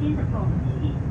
间的缝隙